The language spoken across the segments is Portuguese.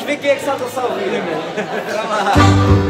Vamos ver quem é que salta o. Vamos lá.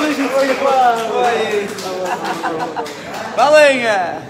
Valeu, Foi, foi. Valenha!